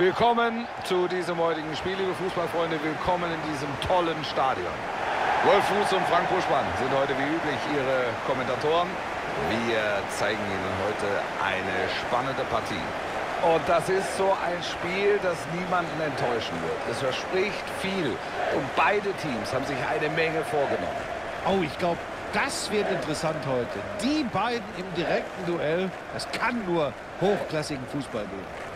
Willkommen zu diesem heutigen Spiel, liebe Fußballfreunde. Willkommen in diesem tollen Stadion. Wolf Fuß und Frank Buschmann sind heute wie üblich Ihre Kommentatoren. Wir zeigen Ihnen heute eine spannende Partie. Und das ist so ein Spiel, das niemanden enttäuschen wird. Es verspricht viel und beide Teams haben sich eine Menge vorgenommen. Oh, ich glaube, das wird interessant heute. Die beiden im direkten Duell, das kann nur hochklassigen Fußball geben.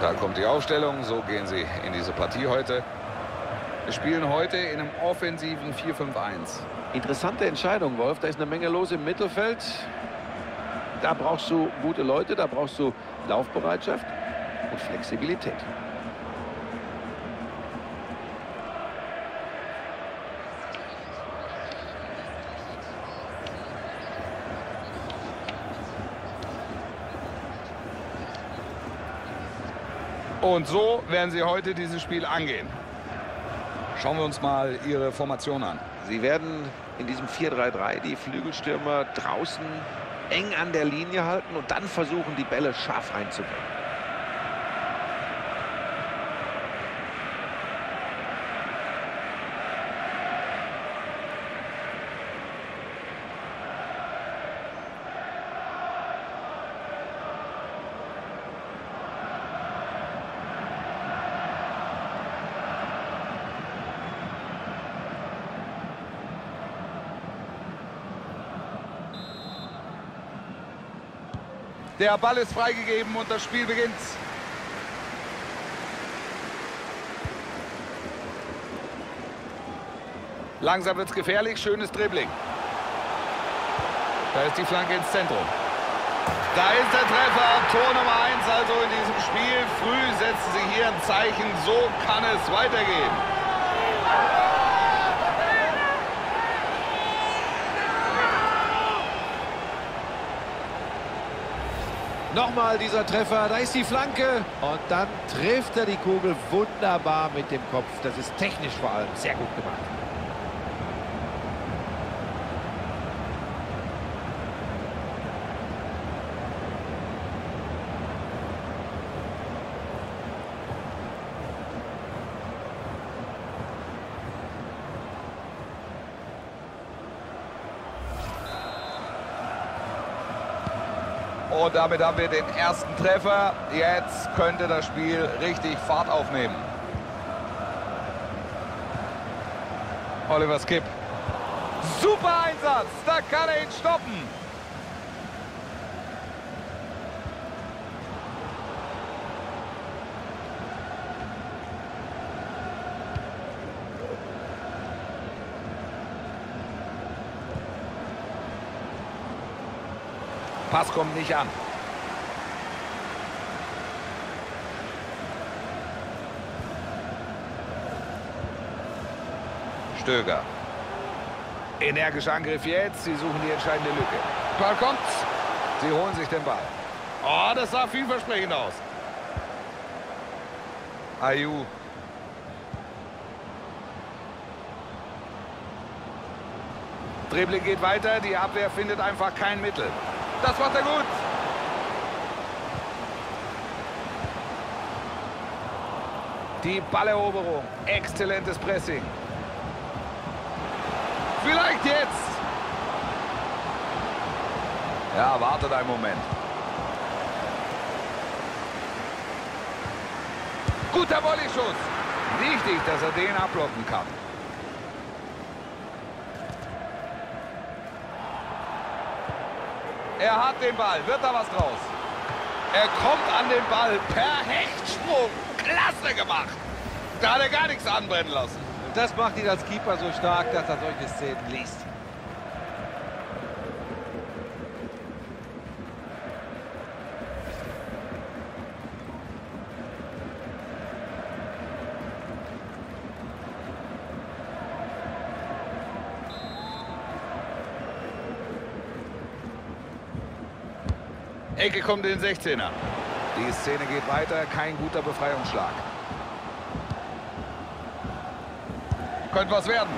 Da kommt die Aufstellung, so gehen sie in diese Partie heute. Wir spielen heute in einem offensiven 4-5-1. Interessante Entscheidung, Wolf. Da ist eine Menge los im Mittelfeld. Da brauchst du gute Leute, da brauchst du Laufbereitschaft und Flexibilität. Und so werden sie heute dieses Spiel angehen. Schauen wir uns mal ihre Formation an. Sie werden in diesem 4-3-3 die Flügelstürmer draußen eng an der Linie halten und dann versuchen, die Bälle scharf reinzubringen. Der Ball ist freigegeben und das Spiel beginnt. Langsam wird es gefährlich, schönes Dribbling. Da ist die Flanke ins Zentrum. Da ist der Treffer, Tor Nummer 1 also in diesem Spiel. Früh setzen sie hier ein Zeichen, so kann es weitergehen. Nochmal dieser Treffer, da ist die Flanke und dann trifft er die Kugel wunderbar mit dem Kopf. Das ist technisch vor allem sehr gut gemacht. Und damit haben wir den ersten Treffer. Jetzt könnte das Spiel richtig Fahrt aufnehmen. Oliver Skip. Super Einsatz. Da kann er ihn stoppen. Pass kommt nicht an. Stöger. Energischer Angriff jetzt. Sie suchen die entscheidende Lücke. Ball kommt. Sie holen sich den Ball. Oh, das sah vielversprechend aus. Ayu. Dribbling geht weiter. Die Abwehr findet einfach kein Mittel. Das macht er gut. Die Balleroberung. Exzellentes Pressing. Vielleicht jetzt. Ja, wartet einen Moment. Guter Volleyschuss. Wichtig, dass er den ablocken kann. Er hat den Ball. Wird da was draus? Er kommt an den Ball per Hechtsprung. Klasse gemacht. Da hat er gar nichts anbrennen lassen. Und das macht ihn als Keeper so stark, dass er solche Szenen liest. Ecke kommt in den 16er. Die Szene geht weiter, kein guter Befreiungsschlag. Könnte was werden.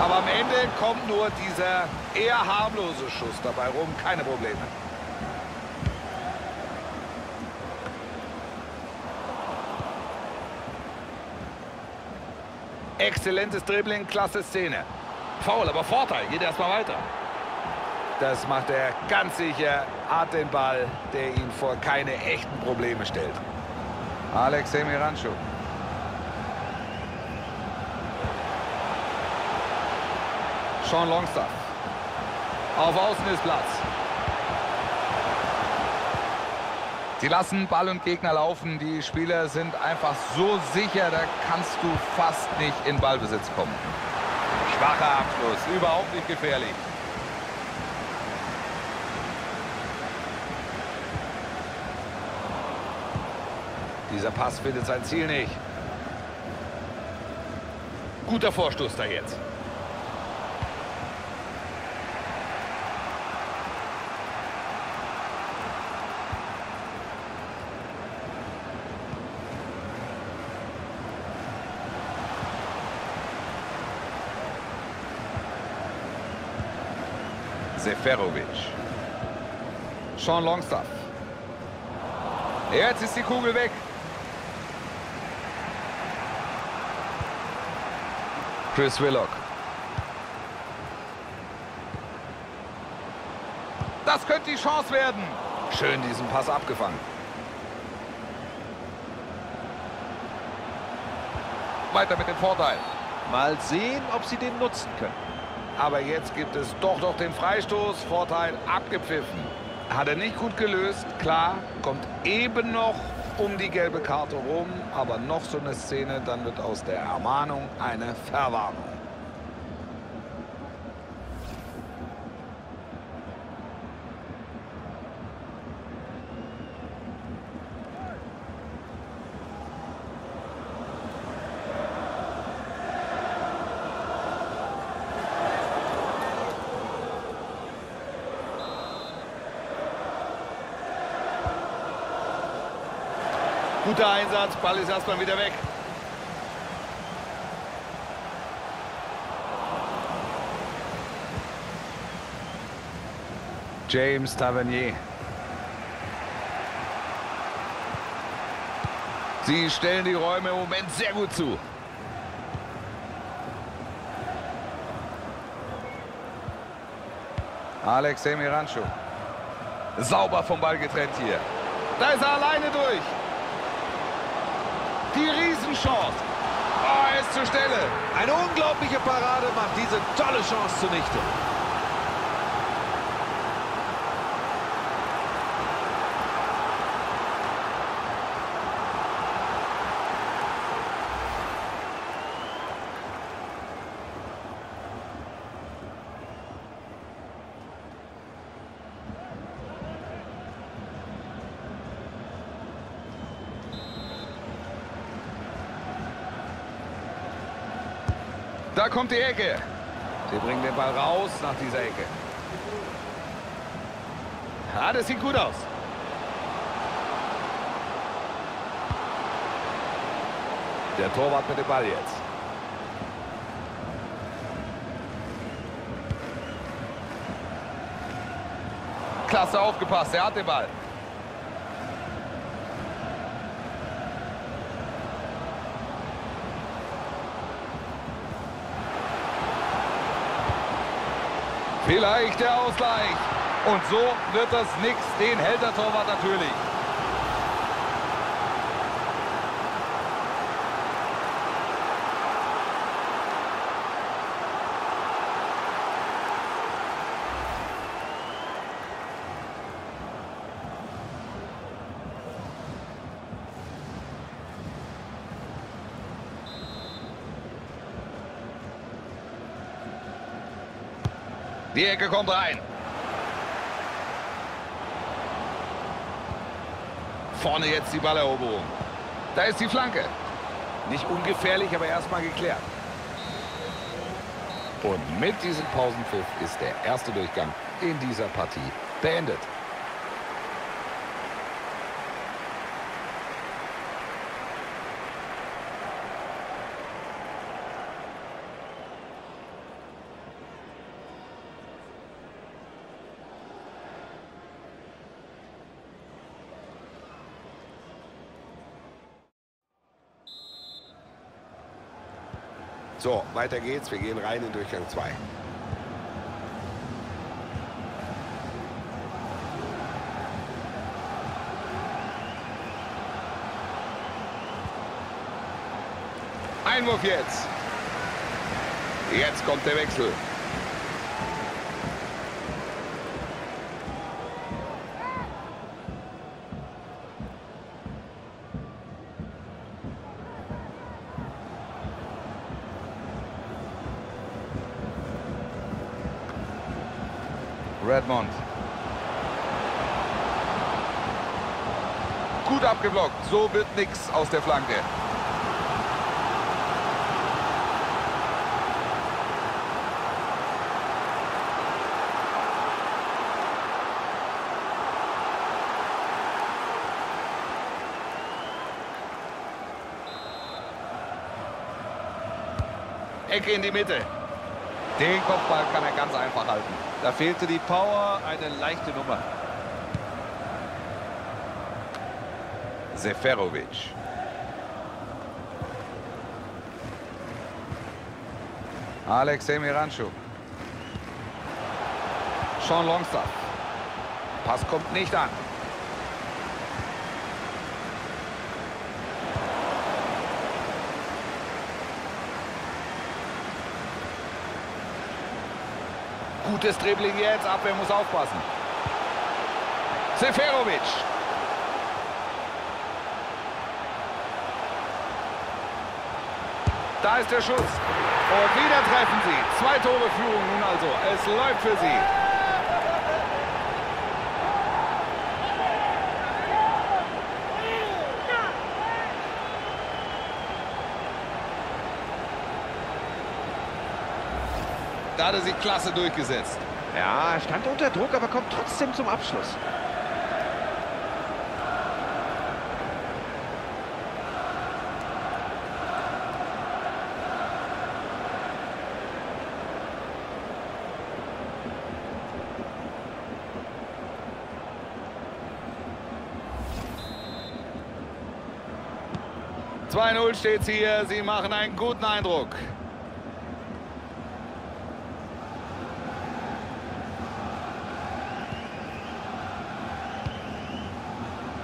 Aber am Ende kommt nur dieser eher harmlose Schuss dabei rum. Keine Probleme. Exzellentes Dribbling, klasse Szene. Foul, aber Vorteil. Geht erstmal weiter. Das macht er ganz sicher. Hat den Ball, der ihn vor keine echten Probleme stellt. Alex Semirancho. Sean Longstaff. Auf Außen ist Platz. Sie lassen Ball und Gegner laufen. Die Spieler sind einfach so sicher, da kannst du fast nicht in Ballbesitz kommen. Schwacher Abschluss, überhaupt nicht gefährlich. Dieser Pass findet sein Ziel nicht. Guter Vorstoß da jetzt. Seferovic. Sean Longstaff. Jetzt ist die Kugel weg. Chris Willock. Das könnte die Chance werden. Schön diesen Pass abgefangen. Weiter mit dem Vorteil. Mal sehen, ob sie den nutzen können. Aber jetzt gibt es doch noch den Freistoß. Vorteil abgepfiffen. Hat er nicht gut gelöst. Klar, kommt eben noch um die gelbe Karte rum. Aber noch so eine Szene, dann wird aus der Ermahnung eine Verwarnung. Guter Einsatz, Ball ist erstmal wieder weg. James Tavernier. Sie stellen die Räume im Moment sehr gut zu. Alex Semirancho. Sauber vom Ball getrennt hier. Da ist er alleine durch. Die Riesenchance. Oh, er ist zur Stelle. Eine unglaubliche Parade macht diese tolle Chance zunichte. Da kommt die Ecke. Sie bringen den Ball raus nach dieser Ecke. Ja, das sieht gut aus. Der Torwart mit dem Ball jetzt. Klasse aufgepasst, er hat den Ball. Vielleicht der Ausgleich. Und so wird das nichts. Den hält der Torwart natürlich. Die Ecke kommt rein. Vorne jetzt die Balleroberung. Da ist die Flanke. Nicht ungefährlich, aber erstmal geklärt. Und mit diesem Pausenpfiff ist der erste Durchgang in dieser Partie beendet. So, weiter geht's. Wir gehen rein in Durchgang 2. Einwurf jetzt. Jetzt kommt der Wechsel. Redmond. Gut abgeblockt. So wird nichts aus der Flanke. Ecke in die Mitte. Den Kopfball kann er ganz einfach halten. Da fehlte die Power, eine leichte Nummer. Seferovic. Alexei Miranchuk. Sean Longstaff. Pass kommt nicht an. Gutes Dribbling jetzt, Abwehr muss aufpassen. Seferovic. Da ist der Schuss. Und wieder treffen sie. Zwei Tore Führung nun also. Es läuft für sie. Da hat er sich klasse durchgesetzt. Ja, er stand unter Druck, aber kommt trotzdem zum Abschluss. Zwei 0 steht hier. Sie machen einen guten Eindruck.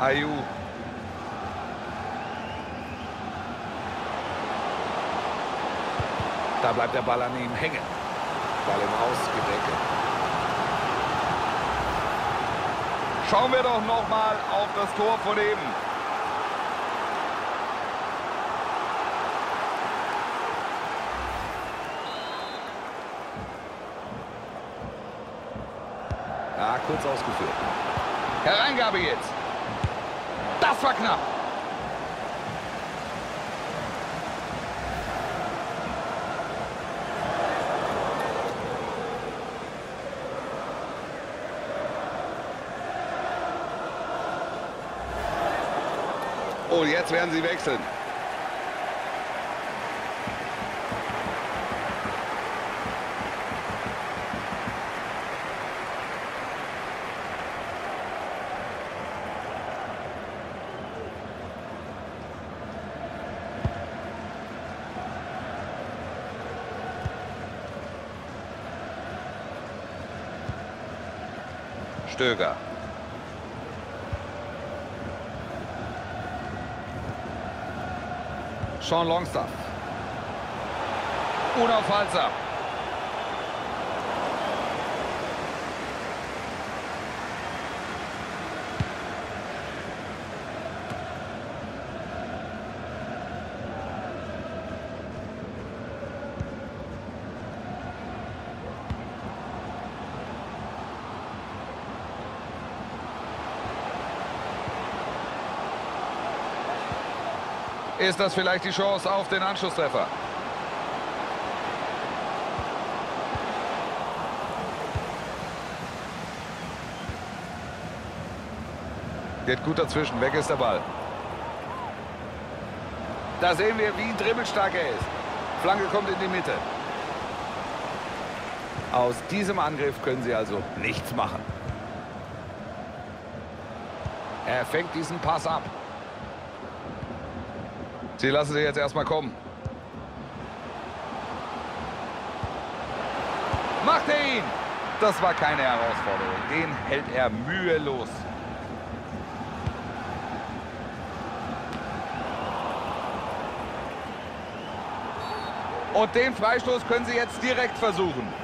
Ayu. Da bleibt der Ball an ihm hängen. Ball im Ausgedecke. Schauen wir doch noch mal auf das Tor von eben. Ja, kurz ausgeführt. Hereingabe jetzt. Das war knapp. Oh, jetzt werden sie wechseln. Stöger. Sean Longstaff. Unaufhaltsam. Ist das vielleicht die Chance auf den Anschlusstreffer? Geht gut dazwischen, weg ist der Ball. Da sehen wir, wie dribbelstark er ist. Flanke kommt in die Mitte. Aus diesem Angriff können sie also nichts machen. Er fängt diesen Pass ab. Sie lassen sie jetzt erstmal kommen. Macht er ihn! Das war keine Herausforderung. Den hält er mühelos. Und den Freistoß können sie jetzt direkt versuchen.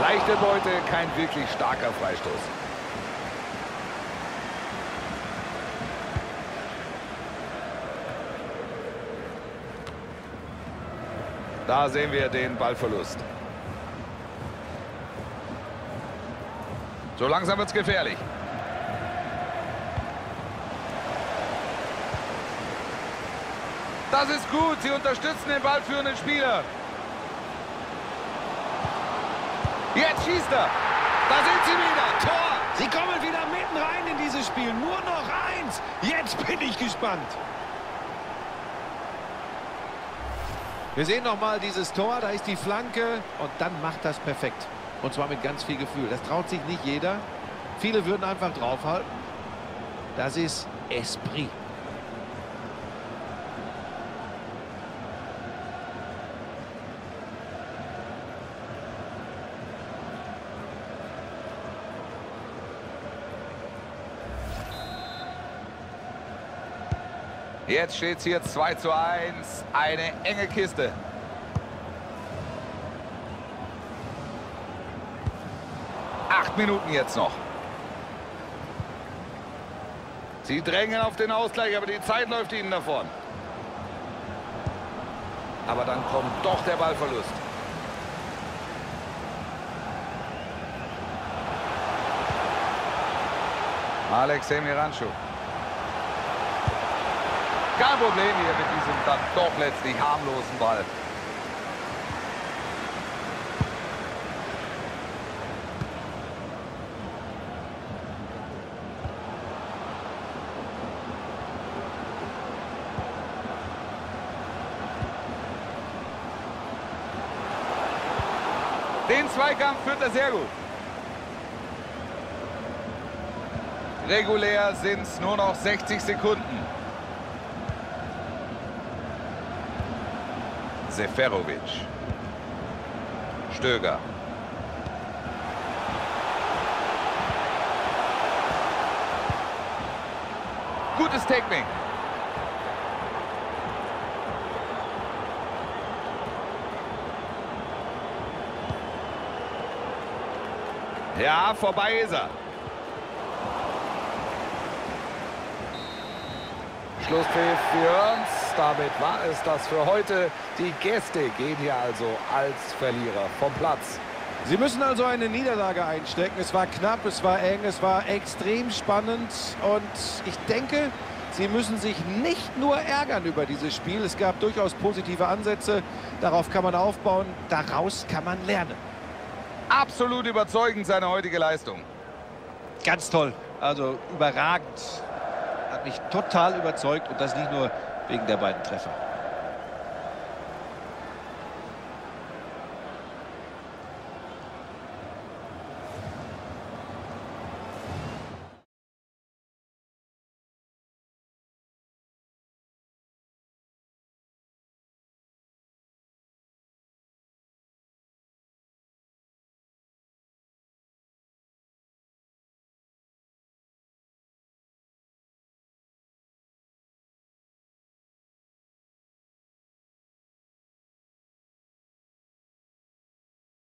Leichte Beute, kein wirklich starker Freistoß. Da sehen wir den Ballverlust. So langsam wird es gefährlich. Das ist gut. Sie unterstützen den ballführenden Spieler. Jetzt schießt er. Da sind sie wieder. Tor. Sie kommen wieder mitten rein in dieses Spiel. Nur noch eins. Jetzt bin ich gespannt. Wir sehen noch mal dieses Tor. Da ist die Flanke. Und dann macht das perfekt. Und zwar mit ganz viel Gefühl. Das traut sich nicht jeder. Viele würden einfach draufhalten. Das ist Esprit. Jetzt steht es hier 2 zu 1. Eine enge Kiste. Acht Minuten jetzt noch. Sie drängen auf den Ausgleich, aber die Zeit läuft ihnen davon. Aber dann kommt doch der Ballverlust. Alex Semiranchu. Kein Problem hier mit diesem dann doch letztlich harmlosen Ball. Den Zweikampf führt er sehr gut. Regulär sind es nur noch 60 Sekunden. Seferovic. Stöger. Gutes Tackling. Ja, vorbei ist er. Schlusspfiff, wir hören's. Damit war es das für heute. Die Gäste gehen hier also als Verlierer vom Platz. Sie müssen also eine Niederlage einstecken. Es war knapp, es war eng, es war extrem spannend. Und ich denke, Sie müssen sich nicht nur ärgern über dieses Spiel. Es gab durchaus positive Ansätze. Darauf kann man aufbauen. Daraus kann man lernen. Absolut überzeugend seine heutige Leistung. Ganz toll. Also überragend. Mich total überzeugt. Und das nicht nur wegen der beiden Treffer.